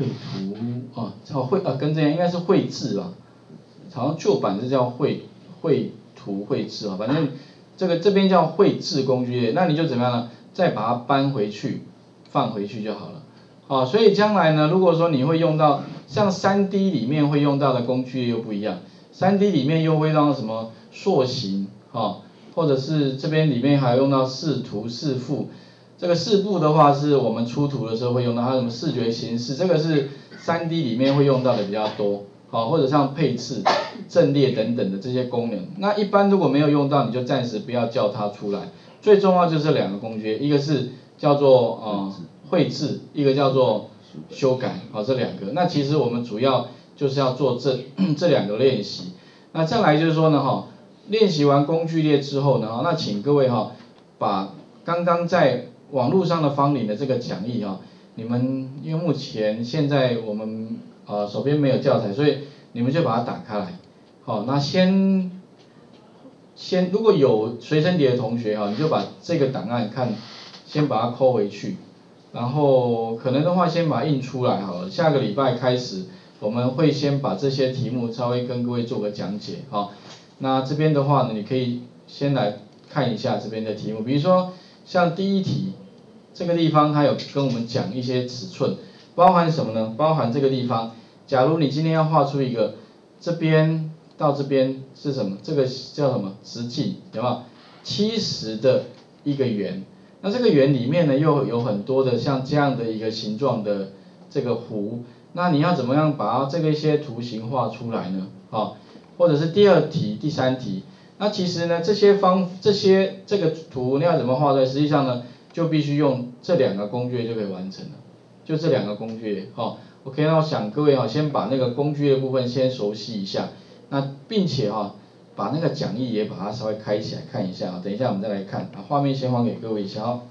绘图啊，叫绘啊，跟这样应该是绘制吧，好像旧版是叫绘绘图绘制啊，反正这个这边叫绘制工具，那你就怎么样呢？再把它搬回去，放回去就好了。好，所以将来呢，如果说你会用到像三 D 里面会用到的工具又不一样，三 D 里面又会用到什么塑形啊，或者是这边里面还用到视图视赋。这个四步的话，是我们出图的时候会用到，它什么视觉形式，这个是三 D 里面会用到的比较多，好，或者像配置、阵列等等的这些功能。那一般如果没有用到，你就暂时不要叫它出来。最重要就是两个工具，一个是叫做呃绘制，一个叫做修改，好，这两个。那其实我们主要就是要做这 这两个练习。那再来就是说呢，哈，练习完工具列之后呢，那请各位哈，把刚刚在网络上的方领的这个讲义啊，你们因为目前现在我们呃手边没有教材，所以你们就把它打开来，好，那先先如果有随身碟的同学啊，你就把这个档案看，先把它抠回去，然后可能的话先把印出来好了，下个礼拜开始我们会先把这些题目稍微跟各位做个讲解，好，那这边的话呢，你可以先来看一下这边的题目，比如说像第一题。这个地方它有跟我们讲一些尺寸，包含什么呢？包含这个地方，假如你今天要画出一个，这边到这边是什么？这个叫什么？直径，有没有？七十的一个圆，那这个圆里面呢又有很多的像这样的一个形状的这个弧，那你要怎么样把这个一些图形画出来呢？好，或者是第二题、第三题，那其实呢这些方这些这个图你要怎么画出来？实际上呢？就必须用这两个工具就可以完成了，就这两个工具，好，OK，那我想各位啊，先把那个工具的部分先熟悉一下，那并且啊，把那个讲义也把它稍微开起来看一下啊，等一下我们再来看，啊，画面先还给各位一下哦。